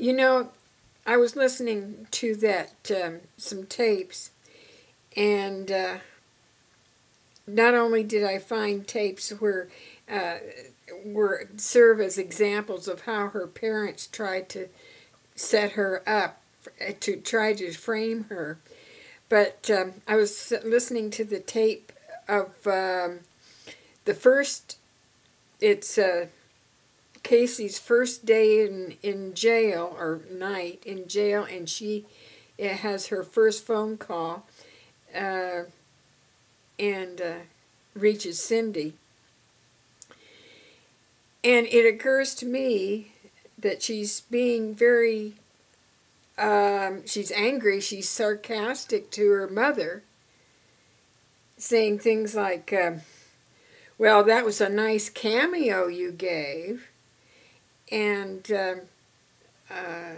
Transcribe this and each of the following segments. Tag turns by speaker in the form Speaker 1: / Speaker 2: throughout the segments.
Speaker 1: You know, I was listening to that, um, some tapes, and uh, not only did I find tapes where uh, were serve as examples of how her parents tried to set her up to try to frame her, but um, I was listening to the tape of um, the first. It's uh, Casey's first day in in jail or night in jail, and she has her first phone call. Uh, and uh, reaches Cindy. And it occurs to me that she's being very, um, she's angry, she's sarcastic to her mother, saying things like, um, well, that was a nice cameo you gave. And, um, uh,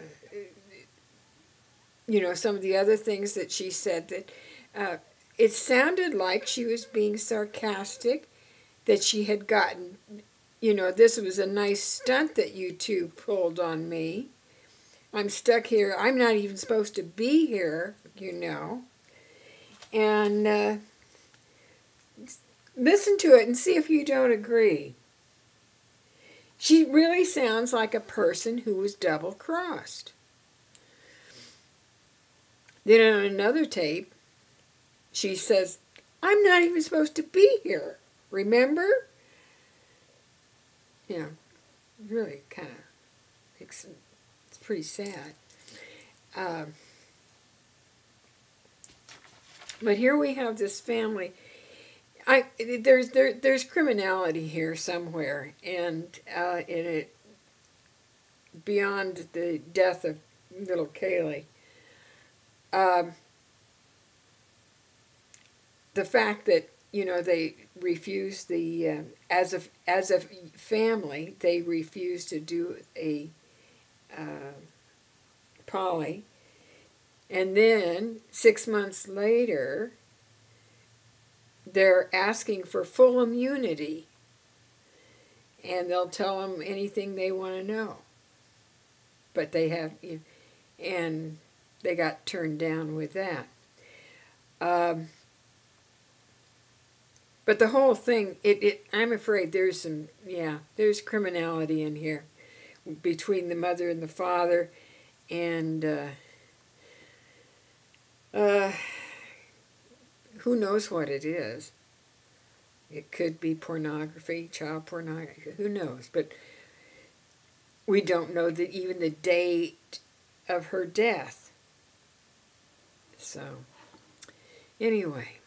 Speaker 1: you know, some of the other things that she said that uh, it sounded like she was being sarcastic, that she had gotten, you know, this was a nice stunt that you two pulled on me. I'm stuck here. I'm not even supposed to be here, you know. And uh, listen to it and see if you don't agree. She really sounds like a person who was double crossed. Then on another tape, she says, I'm not even supposed to be here. Remember? You know, really kind of makes it's pretty sad. Um, but here we have this family. I there's there there's criminality here somewhere, and uh, in it beyond the death of little Caylee. Um, the fact that you know they refused the uh, as a as a family they refused to do a uh, poly, and then six months later they're asking for full immunity, and they'll tell them anything they want to know. But they have, and they got turned down with that. Um, but the whole thing, it, it I'm afraid there's some, yeah, there's criminality in here between the mother and the father, and uh, who knows what it is. It could be pornography, child pornography, who knows. But we don't know that even the date of her death. So, anyway.